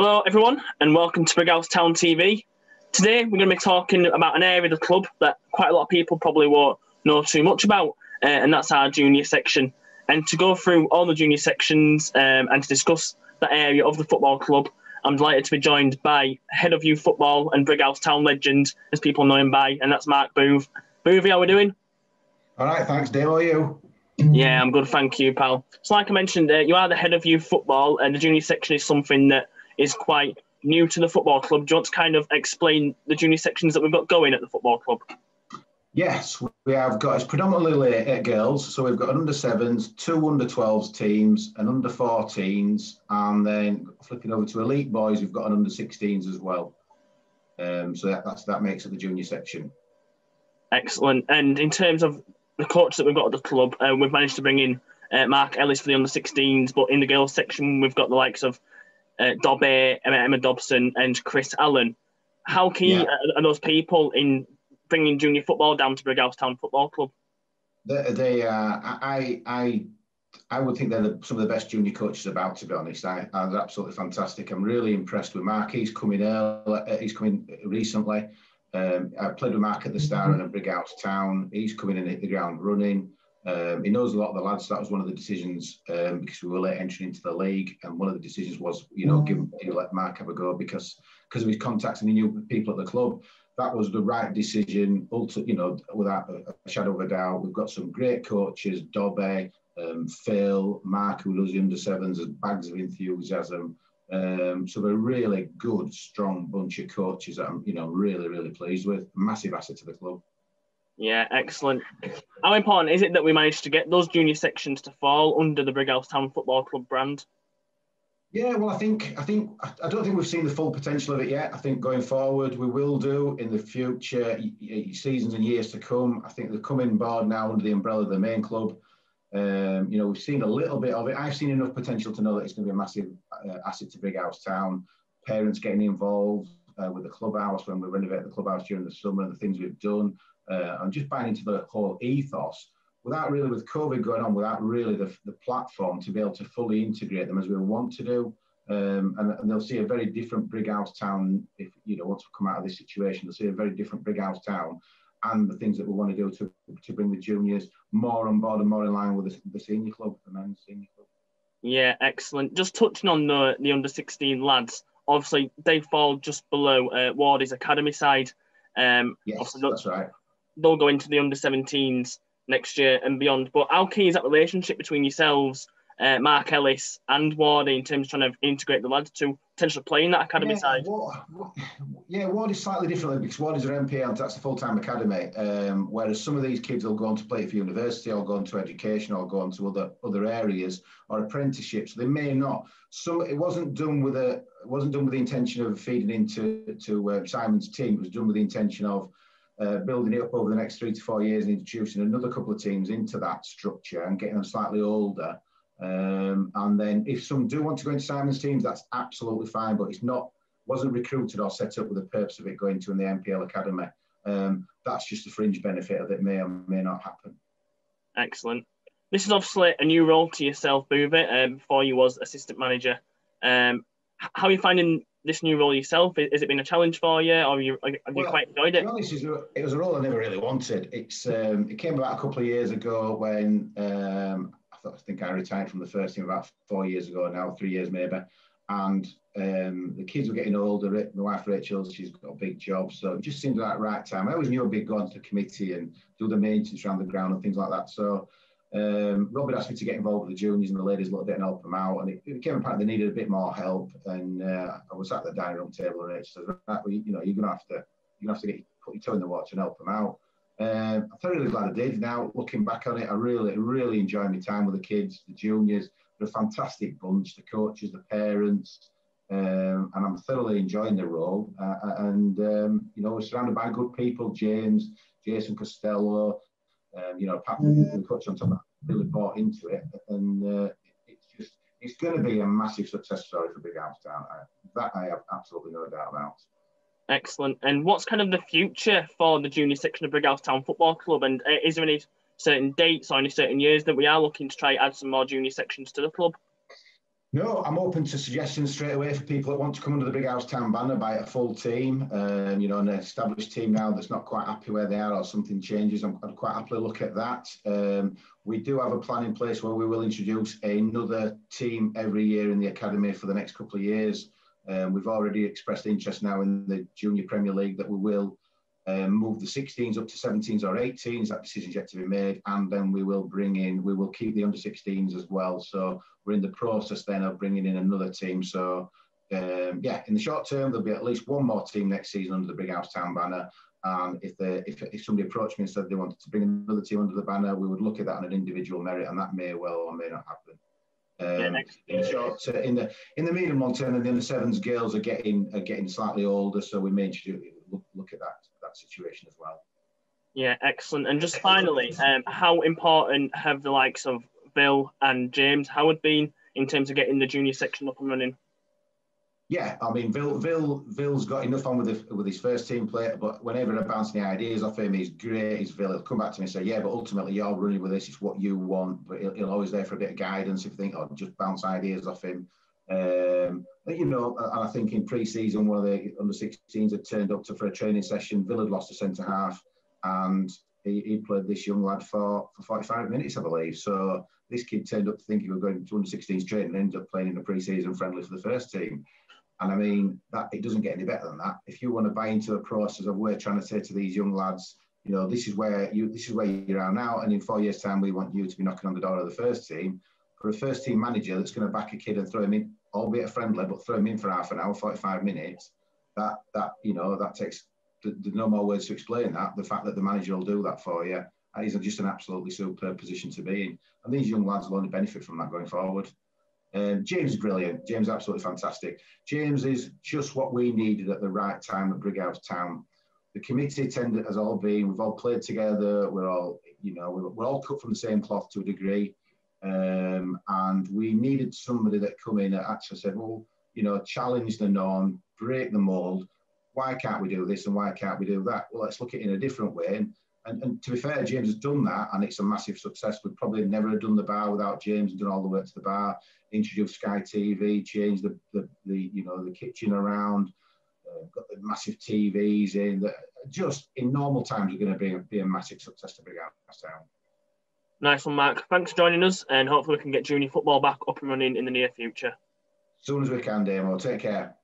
Hello, everyone, and welcome to Brighouse Town TV. Today, we're going to be talking about an area of the club that quite a lot of people probably won't know too much about, uh, and that's our junior section. And to go through all the junior sections um, and to discuss that area of the football club, I'm delighted to be joined by head of youth football and Brighouse Town legend, as people know him by, and that's Mark Booth. Boothy, how are we doing? All right, thanks, Dave. How are you? Yeah, I'm good, thank you, pal. So, like I mentioned, uh, you are the head of youth football, and the junior section is something that is quite new to the football club. Do you want to kind of explain the junior sections that we've got going at the football club? Yes, we have got it's predominantly eight girls, so we've got an under sevens, two under 12s teams, an under 14s, and then flipping over to elite boys, we've got an under 16s as well. Um, so that, that's that makes it the junior section. Excellent. And in terms of the coach that we've got at the club, uh, we've managed to bring in uh, Mark Ellis for the under 16s, but in the girls section, we've got the likes of uh, Dobby, Emma Dobson, and Chris Allen. How key yeah. are, those people in bringing junior football down to Brighouse Town Football Club? They, they uh, I, I, I would think they're the, some of the best junior coaches about. To be honest, I, I they're absolutely fantastic. I'm really impressed with Mark. He's coming early, uh, He's coming recently. Um, I played with Mark at the Star and at Brighouse Town. He's coming in and hit the ground running. Um, he knows a lot of the lads. That was one of the decisions um, because we were late entering into the league, and one of the decisions was, you know, give you let Mark have a go because because of his contacts and he knew people at the club. That was the right decision. Ultimately, you know, without a shadow of a doubt, we've got some great coaches: Dobby, um, Phil, Mark, who does the under sevens, has bags of enthusiasm. Um, so they're a really good, strong bunch of coaches that I'm, you know, really, really pleased with. Massive asset to the club. Yeah, excellent. How important is it that we managed to get those junior sections to fall under the Brighouse Town Football Club brand? Yeah, well, I think I think I don't think we've seen the full potential of it yet. I think going forward, we will do in the future seasons and years to come. I think they're coming board now under the umbrella of the main club. Um, you know, we've seen a little bit of it. I've seen enough potential to know that it's going to be a massive uh, asset to Brighouse Town. Parents getting involved uh, with the clubhouse when we renovate the clubhouse during the summer and the things we've done. Uh, and just buying into the whole ethos without really, with COVID going on, without really the, the platform to be able to fully integrate them as we want to do. Um, and, and, they'll see a very different Brighouse Town if, you know, once we come out of this situation, they'll see a very different Brighouse Town and the things that we want to do to, to bring the juniors more on board and more in line with the, the senior club, the men's senior club. Yeah, excellent. Just touching on the, the under 16 lads, obviously they fall just below uh, Wardy's academy side. Um, yes, that's right. They'll go into the under 17s next year and beyond. But how key is that relationship between yourselves uh, Mark Ellis and Wardy in terms of trying to integrate the lads to potentially play in that academy yeah, side? What, what, yeah, Wardy is slightly differently because Wardy's an MPL, that's a full time academy. Um, whereas some of these kids will go on to play for university or go on to education or go on to other other areas or apprenticeships. They may not. Some it wasn't done with a wasn't done with the intention of feeding into to uh, Simon's team. It was done with the intention of uh, building it up over the next three to four years and introducing another couple of teams into that structure and getting them slightly older um, and then if some do want to go into Simon's teams, that's absolutely fine, but it's not wasn't recruited or set up with the purpose of it going to in the MPL academy. Um, that's just a fringe benefit of it may or may not happen. Excellent. This is obviously a new role to yourself, Boothy. Um, before you was assistant manager. Um, how are you finding this new role yourself? Has it been a challenge for you, or have you, have you well, quite enjoyed it? Honest, it was a role I never really wanted. It's um, it came about a couple of years ago when um, I think I retired from the first team about four years ago now, three years maybe. And um, the kids were getting older. My wife Rachel, she's got a big job, so it just seemed like the right time. I always knew I'd be going to the committee and do the maintenance around the ground and things like that. So um, Robert asked me to get involved with the juniors and the ladies a little bit and help them out. And it, it became apparent they needed a bit more help. And uh, I was at the dining room table and Rachel said, right, well, you, know, you're gonna have to, you're gonna have to get put your toe in the water and help them out. Um, I'm thoroughly glad I did. Now looking back on it, I really, really enjoyed my time with the kids, the juniors. They're a fantastic bunch, the coaches, the parents, um, and I'm thoroughly enjoying the role. Uh, uh, and um, you know, we're surrounded by good people. James, Jason Costello, um, you know, Pat, the coach on top, really bought into it, and uh, it's just it's going to be a massive success story for Brighouse Town. that I have absolutely no doubt about. Excellent. And what's kind of the future for the junior section of Brighouse Town Football Club? And uh, is there any certain dates or any certain years that we are looking to try add some more junior sections to the club? No, I'm open to suggestions straight away for people that want to come under the Brighouse Town banner by a full team. Um, you know, an established team now that's not quite happy where they are or something changes. I'm, I'd quite happily look at that. Um, we do have a plan in place where we will introduce another team every year in the academy for the next couple of years. Um, we've already expressed interest now in the Junior Premier League that we will um, move the 16s up to 17s or 18s. That decision's yet to be made, and then we will bring in, we will keep the under 16s as well. So we're in the process then of bringing in another team. So um, yeah, in the short term, there'll be at least one more team next season under the Brighouse Town banner. And if, they, if, if somebody approached me and said they wanted to bring another team under the banner, we would look at that on an individual merit, and that may well or may not happen. Um, yeah, in short, uh, in the in the medium long term, and the sevens girls are getting are getting slightly older, so we may look, look at that that situation as well. Yeah, excellent. And just finally, um, how important have the likes of Bill and James Howard been in terms of getting the junior section up and running? Yeah, I mean, Bill, Bill, Bill's got enough on with the, with his first team player, but whenever I bounce any ideas off him, he's great. He's Bill. He'll come back to me and say, "Yeah, but ultimately you're running with this. It's what you want." But he'll, he'll always there for a bit of guidance if you think, "Oh, just bounce ideas off him." Um, you know, and I think in pre-season, one of the under 16s had turned up to for a training session. Villa had lost a centre half, and he, he, played this young lad for, for 45 minutes, I believe. So this kid turned up to think he was going to under 16s training and ended up playing in a pre-season friendly for the first team. And I mean, that it doesn't get any better than that. If you want to buy into the process of we're trying to say to these young lads, you know, this is where you this is where you are now, and in four years' time, we want you to be knocking on the door of the first team. For a first team manager that's going to back a kid and throw him in albeit friendly, but throw him in for half an hour, 45 minutes, that, that you know, that takes, there's no more words to explain that. The fact that the manager will do that for you is just an absolutely superb position to be in. And these young lads will only benefit from that going forward. Um, James is brilliant. James is absolutely fantastic. James is just what we needed at the right time at Brighouse Town. The committee tended has all been, we've all played together, we're all, you know, we're, we're all cut from the same cloth to a degree. Um, and we needed somebody that come in that actually said, well, you know, challenge the norm, break the mold. Why can't we do this and why can't we do that? Well, let's look at it in a different way. And, and, and to be fair, James has done that and it's a massive success. We'd probably never have done the bar without James and done all the work to the bar, introduced Sky TV, changed the, the, the you know, the kitchen around, uh, got the massive TVs in. That just in normal times are going to be, be a massive success to bring out town. Nice one, Mark. Thanks for joining us, and hopefully we can get junior football back up and running in the near future. As soon as we can, Damo. Take care.